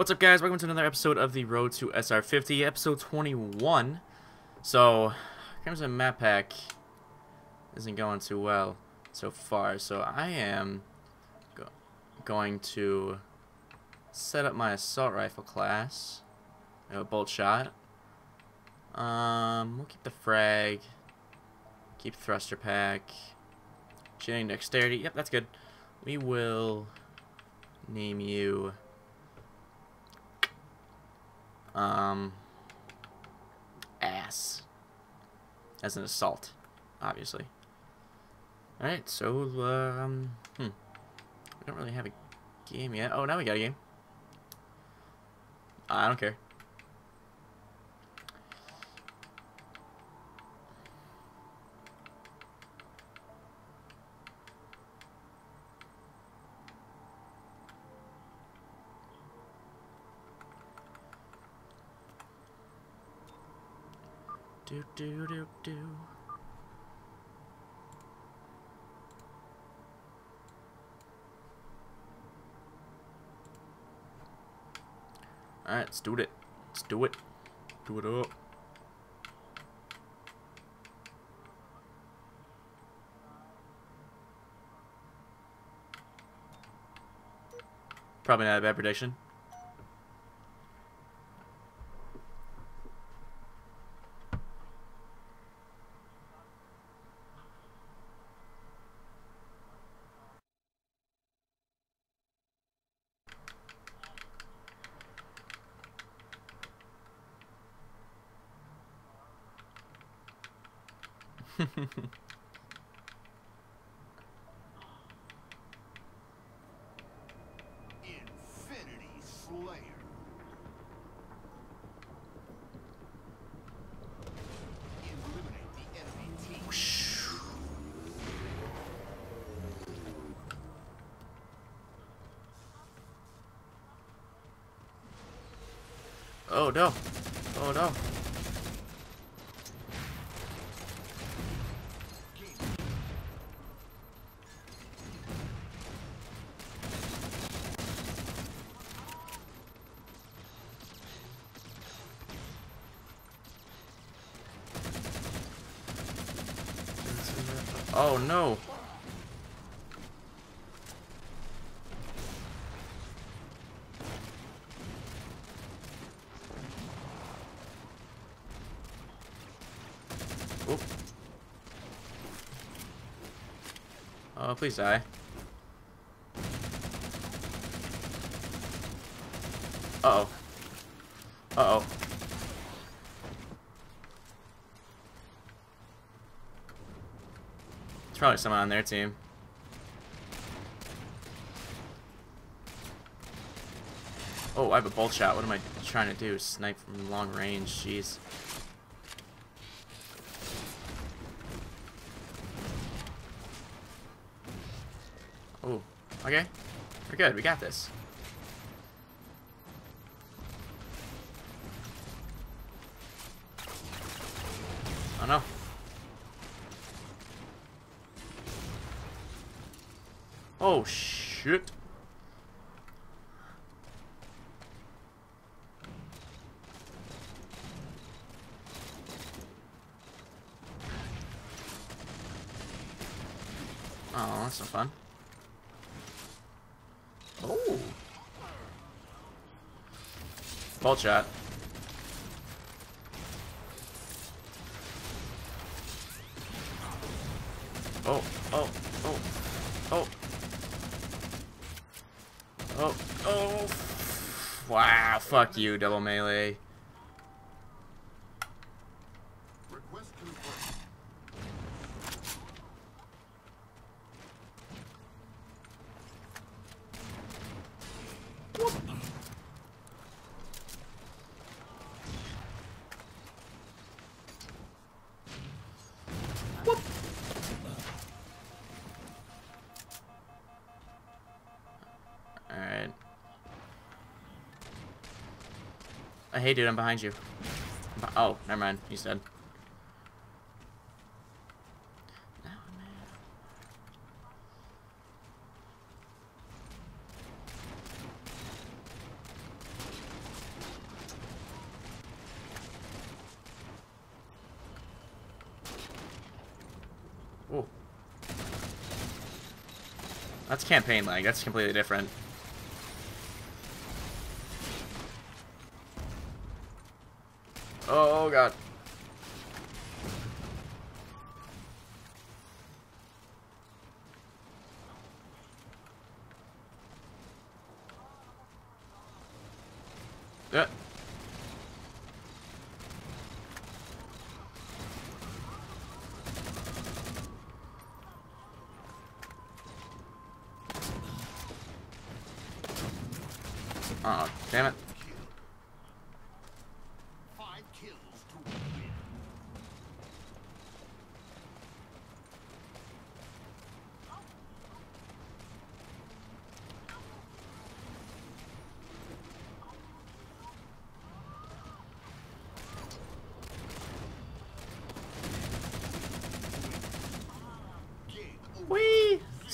What's up, guys? Welcome to another episode of the Road to SR50, episode 21. So, Crimson map pack isn't going too well so far, so I am go going to set up my assault rifle class. I have a bolt shot. Um, we'll keep the frag, keep thruster pack, shooting dexterity. Yep, that's good. We will name you. Um, ass. As an assault, obviously. Alright, so, um, hmm. We don't really have a game yet. Oh, now we got a game. I don't care. Do do do do. Alright, let's do it. Let's do it. Do it up. Probably not a bad prediction. Oh no. Oh no. Oh no. Oh, please die. Uh-oh. Uh-oh. Probably someone on their team. Oh, I have a bolt shot. What am I trying to do? Snipe from long range. Jeez. Oh, okay. We're good. We got this. Oh no. Oh shit. Oh, that's no fun. Oh. Bolt shot. Oh, oh, oh, oh. Oh, oh. Wow, fuck you, double melee. hey, dude, I'm behind you. Oh, never mind. He's dead. That's campaign lag. That's completely different. Oh god. Yeah. Oh, damn it.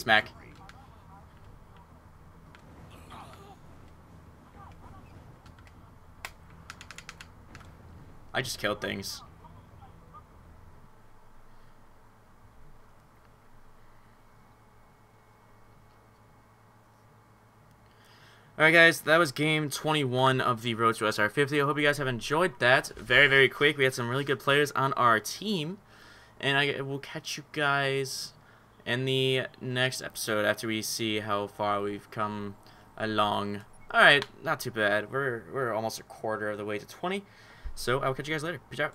Smack. I just killed things. Alright guys, that was game 21 of the Road to SR50. I hope you guys have enjoyed that. Very, very quick. We had some really good players on our team. And I will catch you guys in the next episode after we see how far we've come along. Alright, not too bad. We're, we're almost a quarter of the way to 20. So I will catch you guys later. Peace out.